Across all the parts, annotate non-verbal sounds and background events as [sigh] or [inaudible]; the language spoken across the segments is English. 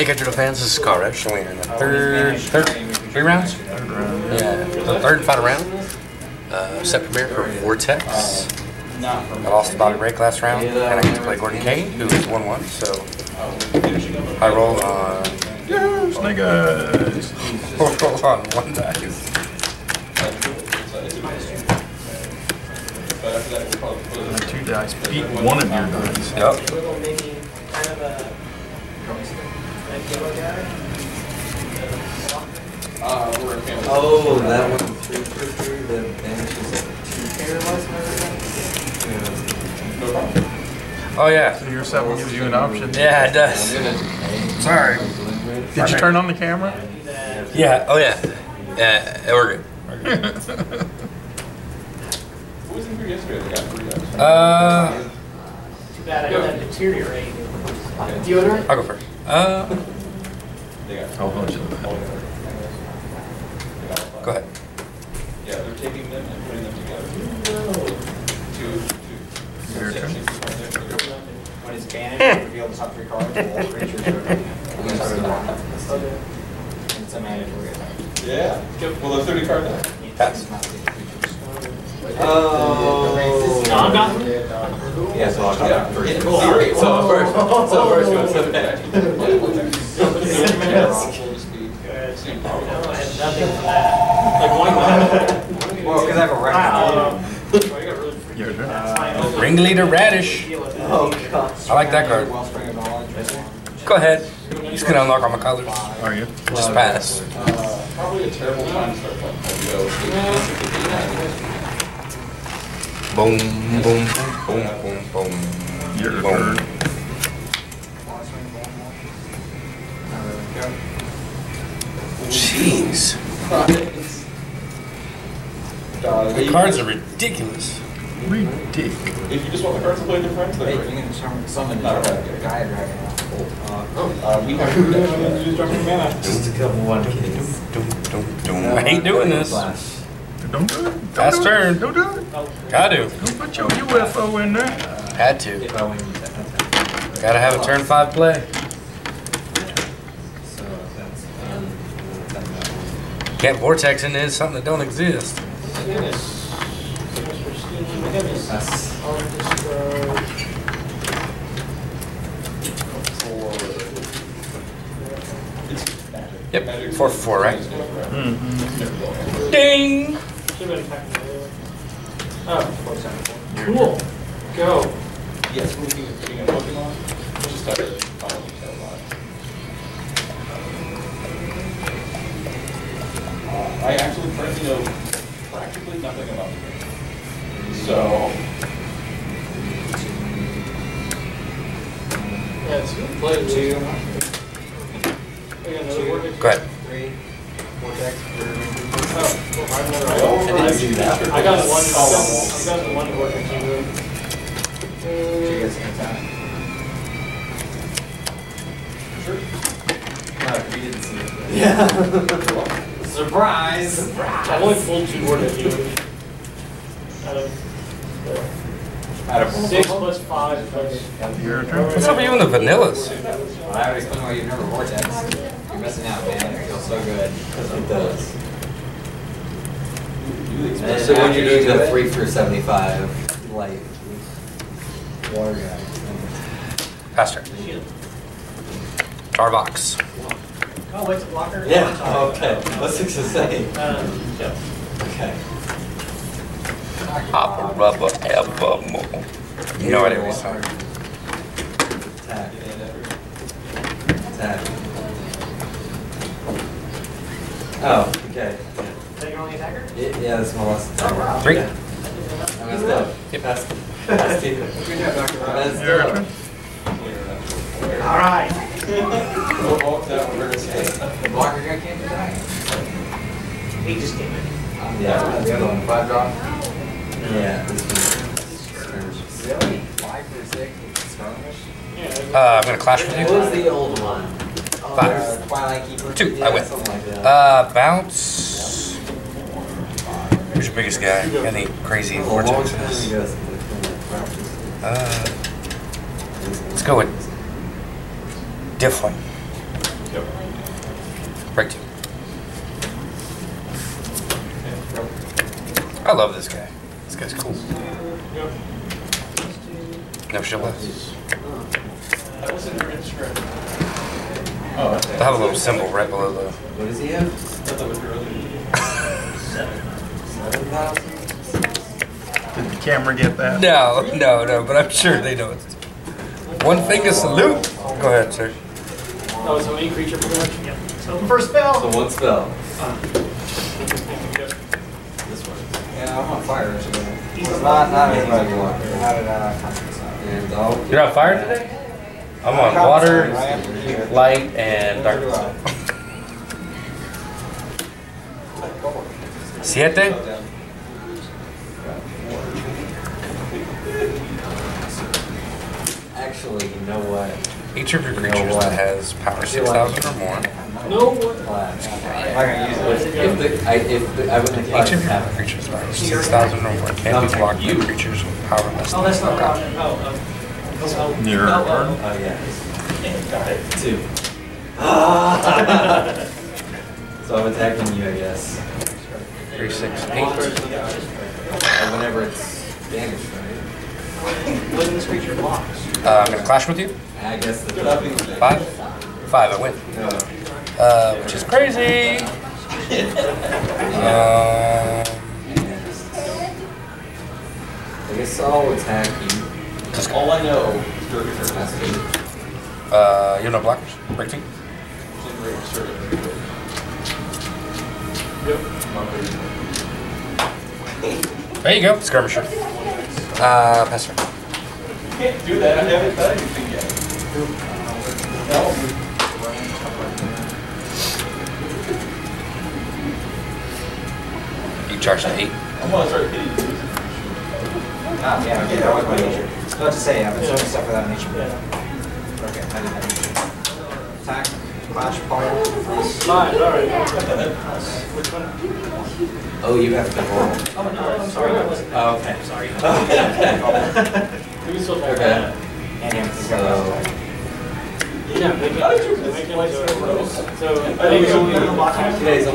Hey, Digital fans, this is Carl Reddish, and we're in the third, third, three rounds? Yeah, the third and final round. Uh, set premiere for Vortex. I lost to Bobby Break last round, and I get to play Gordon Kane, who is 1-1, so I roll on, Snake eyes. [laughs] roll on one dice. Two dice. Beat one of your dice. Yep. Little mini kind of a like. Oh, that one, three for three, the banishes two paralyzed and Oh, yeah. So your seven gives you an option. Yeah, it does. Sorry. Did you turn on the camera? Yeah, oh, yeah. Yeah, we're good. Uh, Too bad I didn't deteriorate. Deodorant? I'll go first. Uh, Oh, bunch of them. go ahead. Yeah, they're taking them and putting them together. Two, two. Your. When it's banished, reveal the top three cards of all creatures. It's a mandatory attack. Yeah. Well, the thirty card deck. Pass. Oh. No, I'm not. Yeah, so I'll come back first. So first, so first goes to the I had nothing for that. Like one. Well, because I have a record. Your turn. Ringleader Radish. Oh, gosh. I like that card. Wellspring of knowledge. Go ahead. He's gonna unlock all my colors. Are you? Just pass. Uh, probably a terrible time to start. Boom, boom, boom, boom, boom. Your Boom. Jeez. The cards are ridiculous. Ridiculous. If you just want the cards to play their friends, Hey, they're you great. can summon, summon Not a the bad Gaia Dragon now. Uh, we have two decks, you have to use Mana. Just a couple one kids. Doom, doom, doom. I hate doing this. Don't do it. Last turn. Don't do it. Gotta. Don't put your UFO in there. Had to. Gotta have a turn five play. So that's, um, Can't vortex into something that don't exist. Goodness. So much for steam. Goodness. that's, I'll just go. Yep, four for four, right? Ding! Should've been technically. Four seven four. Cool. Go. Yes, we're looking at putting a Pokemon, which is I actually currently know practically nothing about the game. So, Yeah, it's play two. We got another word. Go ahead. three, vortex, Oh, I've never- I didn't see that. I got one, I got the one word in two. Did you guys get we didn't see it. Yeah. [laughs] Surprise. I've only pulled two word in you. Out of Out of six plus five plus. What's up with you and the vanillas? Well, I already explained why you've never vortex. You're missing out, man. It feels so good. It does. you so when you're doing the three for seventy-five, light. Water guy. Pass turn. Starbucks. Oh, wait, blocker? Yeah, okay, what's it to say? Um, yeah. Okay. Opera rubber evermore. You know what it was. Attack. Attack. Oh, okay. Take your only attacker? Yeah, yeah, that's my last attack. Three. Yeah. I messed up. Yep. That's, that's two. Good job, Dr. I Rob. messed Your up. To die. He just came in. Yeah, The other one, five drop. yeah. this one. Really? Five for six, skirmish? Yeah. Uh, I'm gonna clash with you. What was the old one? Five. Twilight Two, I win. Like that. Uh, bounce. Who's your biggest guy? Any crazy A long time vortexes? ago, something like that. Uh, let's go with Difflin. Yep. Break two. I love this guy. This guy's cool. Yep. No shit less. That was in your Instagram. Oh, okay. They have a little symbol right below the. What does he have? I thought that was earlier. Seven thousand? Did the camera get that? No, no, no, but I'm sure they know it's. One finger salute. Go ahead, sir. Oh, so any creature pretty much? Yep. So first spell. So one spell. Yep. This one. Yeah, I'm on fire. actually. It's not, not anybody want. Not at, uh, conference. And all. You're on fire today? I'm on water, light, and dark. Siete? Actually, you know what? Each of your creatures that has power 6,000 or more. No way. Class. I'm not gonna use it. If the, I, if I wouldn't Each of your have creatures that has 6,000 or more can't be blocked by creatures with power less Oh, than that's not that. Oh, right. Oh, Near oh, oh. burn? Oh, yeah. [laughs] Got it. Two. [laughs] So I'm attacking you, I guess. Three, six, eight. And whenever it's damaged, right? When this creature blocks. Uh, I'm gonna clash with you. I guess the. Five? Five, I win. Uh, which is crazy. [laughs] Um, I guess I'll attack you. just, All I know is Dirty Turtle. That's eight. uh, you have no blockers? Break two? There you go, skirmisher. [laughs] Uh, pass turn. Can't do that, I haven't done anything yet. You charge to eight. I'm gonna start hitting you. Ah, yeah, okay, that was my nature. I was about to say, I've been doing stuff without nature. Okay, I didn't have nature. Attack, all right. Oh, you have to. Oh, no, I'm sorry. Oh, okay. Sorry. Okay. Can Okay. To So. Yeah, make it play so- so I think it's only block. today's a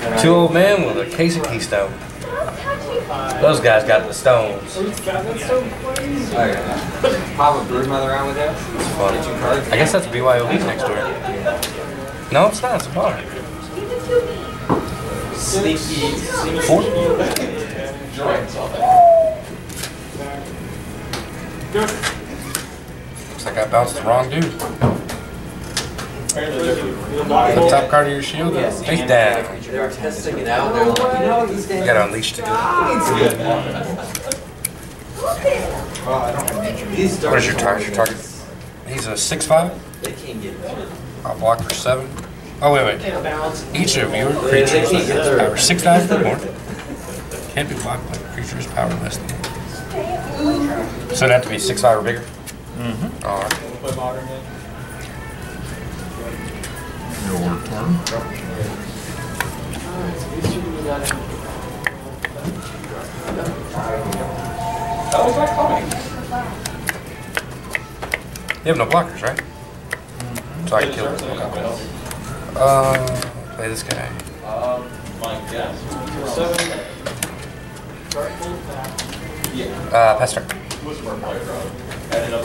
they're Two old men with a case of Keystone. Those guys got the stones. That's so crazy. Oh, yeah. Pop a broodmother around with that. It's fun. Get cards. I guess that's BYOB next door. No, it's not. It's a bar. Sneaky. Four? Giants off that. Good. Looks like I bounced the wrong dude. Apparently they're- The top card of your shield, Yes, face and down. They're testing it out. They're like, you know, these You gotta unleash to do it. Well, I don't have nature. These What is your target? Your target? He's a six five. They can't get through. I'll block for seven. Oh wait, wait. Each of your They- they creatures can't that get has through. power six thousand or more can't be blocked by creatures power less than. So it'd have to be six five or bigger. Mm-hmm. All right. Play modern then. Your turn. How was that coming? You have no blockers, right? So I can kill him. Okay. Uh, play this guy. Um, my guess. Seven. Start full attack. Yeah. Uh, pass turn. Was more player road. Added up.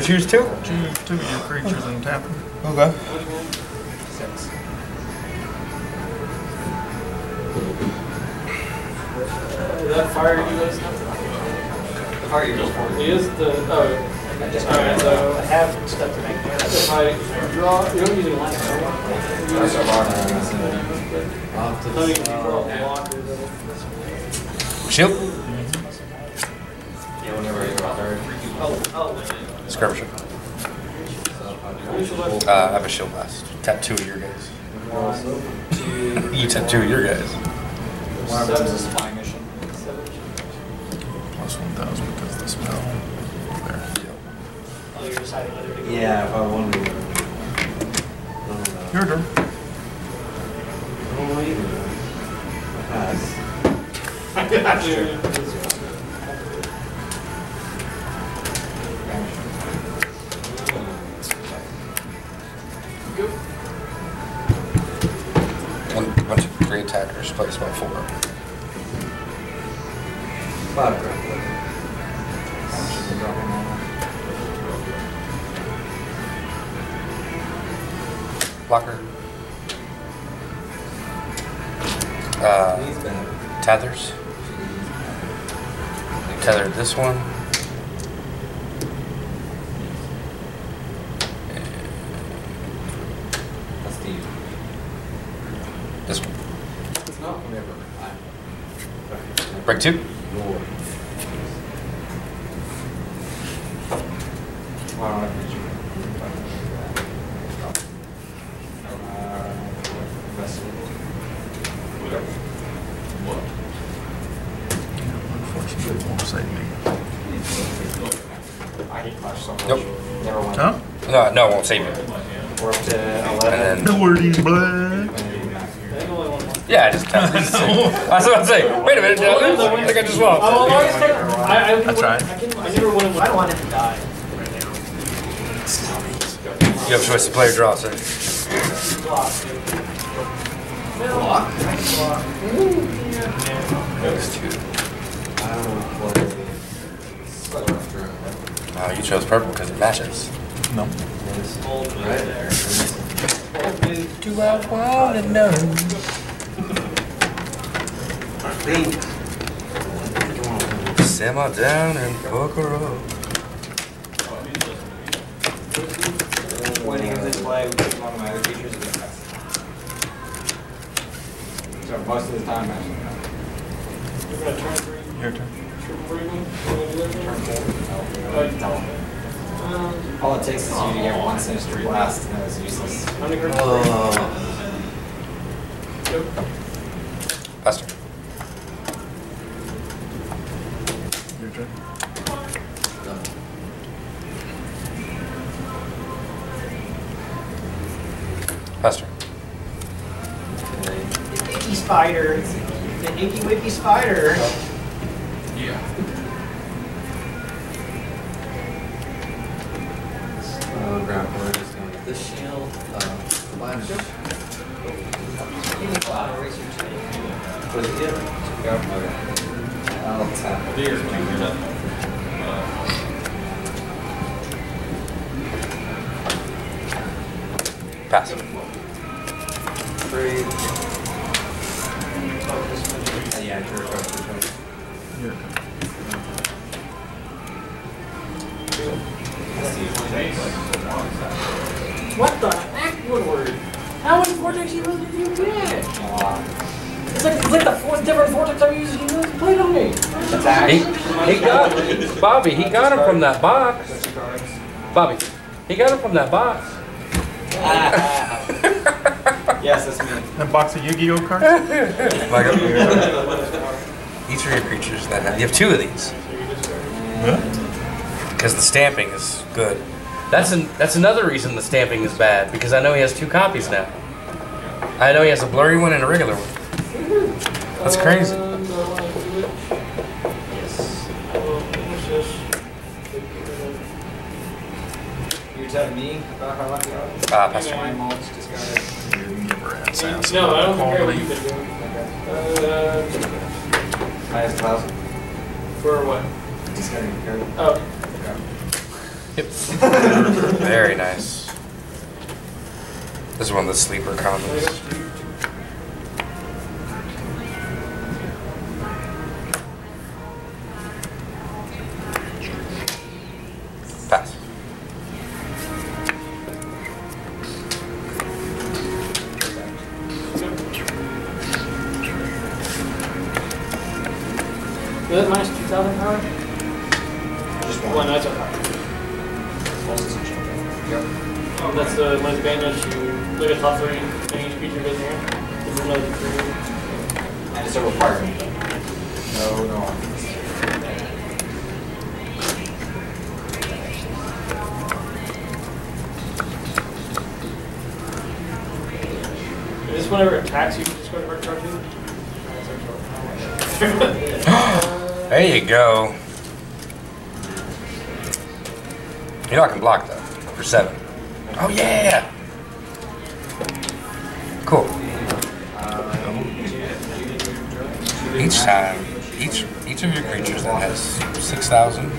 I choose two. Choose two of your creatures and tap them. Okay. Six. Uh, that fire you guys have? The fire you go for. Is the, oh, I just alright, so I have stuff to make there. if I draw, you don't usually like it. That's a bar. Off to Tell me the if you draw side. blockers though. Shield. Yeah, whenever you draw third. Oh, oh. Skirmisher. You should let- Uh, I have a shield blast. Tap two of your guys. You tap two of your guys. One of them is a spy mission. Plus 1,000 because of the spell. There. Oh, you're deciding whether to go. Yeah, if I wanted to. Your turn. I don't know either. Three placed by four. Five. Blocker. Uh, tethers. Tethered this one. This one. It's not whenever I. Break two. Lord. Well, I don't have to investigate. Unfortunately, it won't save me. I hate Clash so much. Nope. Never won. Huh? No, no, it won't save you. We're up to And eleven. then, Nobody black. There's only one more. Yeah, I just tap these. [laughs] That's what I'm saying. Wait a minute, did I lose? I think I just lost. I, just can't- I, I, That's right. I, can, I never win I don't want him to die. You have a choice to play or draw, sir. Block. Block? Those two. I don't play. Oh, you chose purple because it matches. No. Right. Two out wild and no. Think. Simmer down and poker up. When he was play, we took one of my other features and it So most of the time, actually. You're gonna turn three, Your turn. triple three me? You wanna do that Turn one? four. All it takes is you to get one sinister blast and then it's useless. Oh. Underground. Oh. Yep. Spider. The Inky Wicky spider. Uh, grab one. Just gonna get this shield. Uh, flash. What is it? Go. Okay. I'll tap. Pass. Three. Uh, yeah, sure, sure, sure, sure. Your turn. What the heck, Woodward? How many vortex heroes did you get? It's like, it's like the fourth different vortex I've used heroes played on me. Attack. He, he got Bobby. He got him from that box. That's your cards. Bobby, he got him from that box. Ah. Yes, that's me. That box of Yu-Gi-Oh cards? [laughs] Like, [laughs] each of your creatures that have, you have two of these because the stamping is good. That's an, that's another reason the stamping is bad because I know he has two copies now. I know he has a blurry one and a regular one. That's crazy. Um, do I wanna do. I will finish this. You're telling me about how lucky I was? Uh, pass. My mulch discarded. You never had sense. No, I don't care what Quality. you've been doing. Uh, Highest thousand. for what? Discarding a. Oh, Yep. [laughs] Very nice. This is one of the sleeper combos. Pass. Is that minus 2,000 power? Just One, one. that's okay. Yep. Um, that's the one advantage you look at top three, You know I can block though for seven. Oh yeah. Cool. Each time, each each of your creatures that has six thousand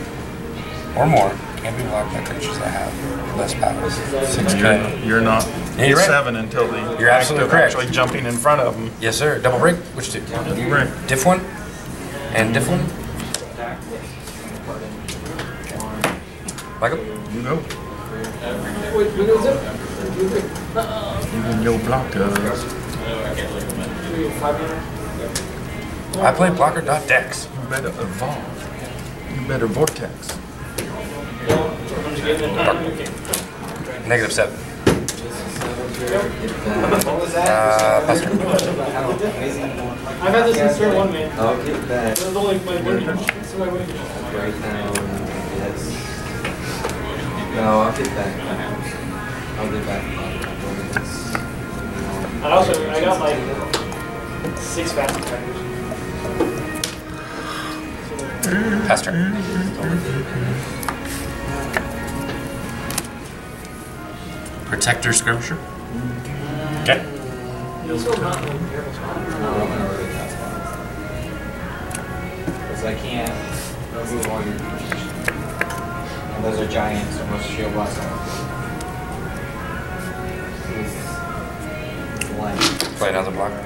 or more can be blocked by creatures that have less power. Six You're, you're not Yeah, you're right. seven until the You're act absolutely of correct. actually jumping in front of them. Yes, sir. Double break. Which two? Right. Diff one and diff one. Michael. You know? Wait, who goes up? Even your block does. Three, five hundred? I play blocker dot decks. You better evolve. You better vortex. No, I'm just getting it. Okay. Negative seven. What was that? Uh, pass turn. Amazing. I've had this since turn one, man. I'll get back only my winning. This is my winning. right now, yes. No, I'll get back. I'll get back. I also, I got like six fast attackers. Pass turn. Protector skirmisher. Okay. It's still not in a terrible. Because I can't remove all your creatures. And those are giants, so most shield blast them. Play another blocker.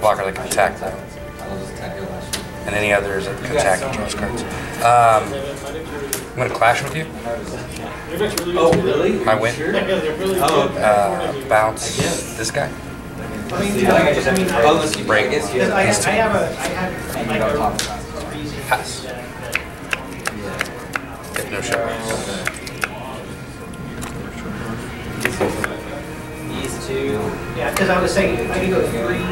Blocker that can attack though. I'll just attack your last. And any others that can attack and draws cards. Um, I'm gonna clash with you. They're actually really Oh, really? I win. Yeah, they're really Oh. Uh, bounce this guy. I mean, I just have to trade. Break. I guess you Because I, I have a, I have And like you a don't talk about it. Pass. deck that Yeah. Get no shots. These two. Yeah, because I was saying, I could go three,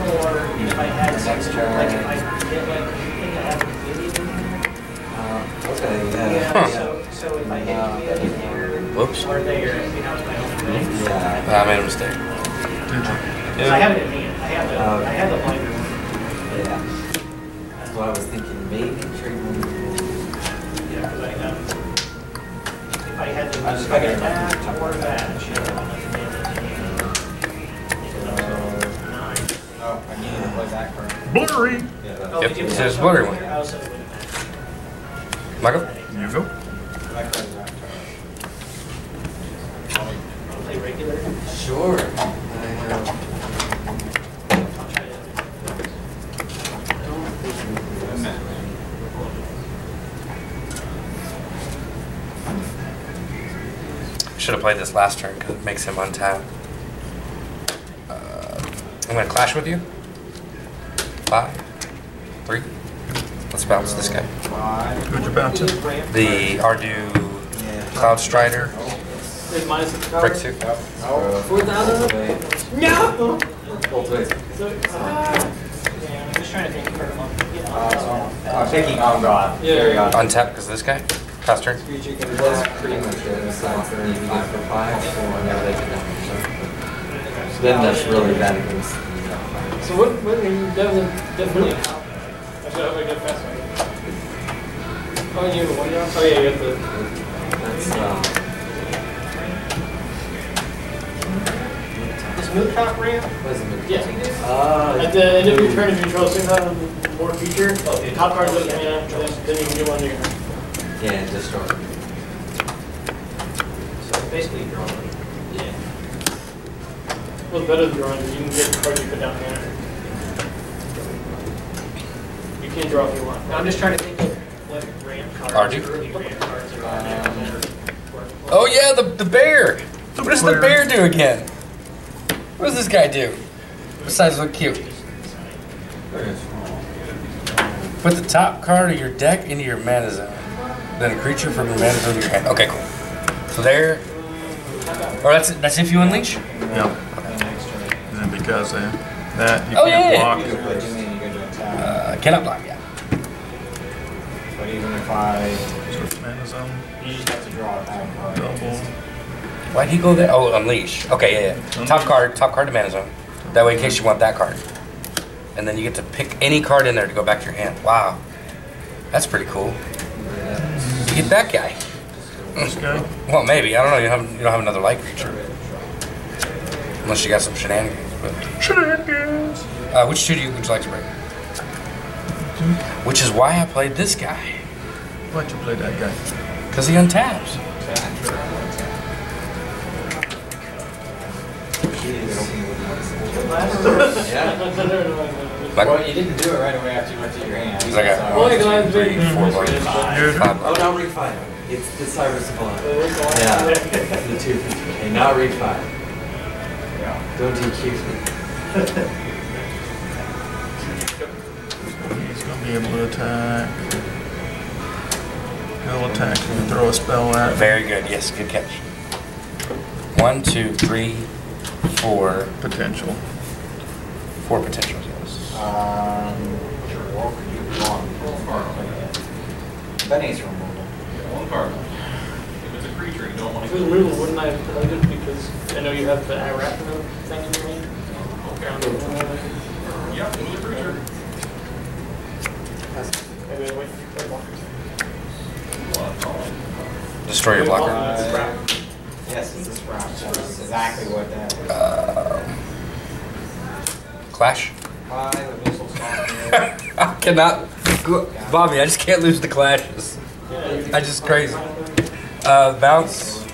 four, if I had six, like if I get like, I think I have a billion in here. Uh, okay, yeah. Yeah, so, so if I hit a billion here, Whoops. or there, you know, it's my own thing. Yeah. I made a mistake. Because I have it in hand, I have the, I have the binder. Yeah. That's what I was thinking, maybe I had to, I just if I it might or that, you know, I'm. Oh, I needed to play that card. Blurry. Yeah. Oh, Yep, it says blurry one. I have. Michael. You go. That card's out. Play regular. Sure. I have. Should have played this last turn because it makes him untap. Uh, I'm gonna clash with you. Five, three. Let's bounce this guy. Five. Who'd you bounce it? The Ardu Yeah. Cloud Strider. It's minus six power. Break two. Four thousand? No! Both ways. So. Yeah, I'm just trying to think. for a moment. Yeah. So I'm taking on God. Yeah. Untap because this guy. Pass turn. Creature can That's attack. pretty much it. Besides the need for five, so whenever they can have So then that's really bad against. So what, what, you definitely, definitely. Actually, I hope I get fast one. Oh, you have one down? Oh, yeah, you got the. That's, uh, This Milcop ramp? What is it? Yeah. Uh, At the end of your turn, if you control six items more feature, oh, the top card goes mana, then you can do one to your just yeah, destroy. So basically drawing. Yeah. Well, it's better than drawing, because you can get cards you put down mana. You can draw if you want. I'm just trying to think of What ramp cards, Archie? early ramp cards are on there. Oh yeah, the the bear. What does the bear do again? What does this guy do? Besides look cute. Put the top card of your deck into your mana zone. Then a creature from your mana zone to your hand. Okay, cool. So there. Or that's that's if you unleash. Yeah. And then because of that, you Oh, can't yeah. block You it. put two mana, you go to attack. Uh, cannot block. Yeah. But even if I, So mana zone, you just have to draw a back card. double. Why'd he go there? Oh, unleash. Okay, yeah, yeah. Top card, top card to mana zone. That way, in case you want that card, and then you get to pick any card in there to go back to your hand. Wow, that's pretty cool. You get that guy. This guy. [laughs] Well, maybe I don't know. You have you don't have another light creature, unless you got some shenanigans. But Shenanigans. uh, which two do you would you like to bring? Which is why I played this guy Why'd you play that guy? because he untaps. Yeah. Like, Well, you didn't do it right away after you went to your hand. He's like a- So- Well, you can have three, big- four bucks. You're five Oh, bucks. not refi. It's the cyber sublime. Yeah. The two fifty. Hey, not refi. Don't DQ. Me. He's gonna be able to attack. He'll attack and throw a spell at. Very good. Yes, good catch. One, two, three, four, Potential. four potentials. Yes. Um, what could you want? That needs removal. One card. If it's a creature, you don't want If it was removal, wouldn't I have played it because I know you have the Arachno thing in your hand? Yeah, it was a creature. Maybe I wait for the blockers. Destroy your blocker. Uh, Yes, it's this round. That's exactly what that was. Uh, clash. I cannot. Bobby, I just can't lose the clashes. I just crazy. Uh, bounce.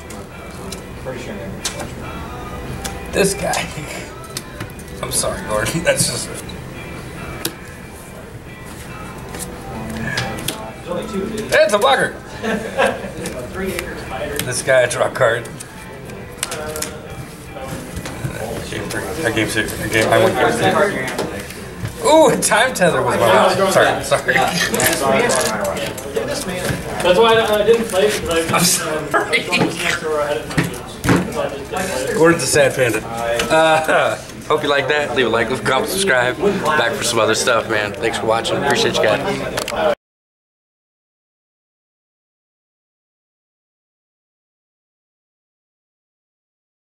This guy. I'm sorry, Gordon. That's just. That's a blocker. This guy, I draw a card. Uh, Game three. Or game two. Or game, I went game Step three. out your hand. Ooh, time tether was my mouse. Sorry, sorry. Sorry, sorry. That's why I, I didn't play it because I I'm was sorry. um, I was going to semester where I had it in my games. That's why I just didn't play it. Gordon's a sad panda. Uh, [laughs] hope you like that. Leave a like, leave a comment, subscribe. Back for some other stuff, man. Thanks for watching. Appreciate you guys.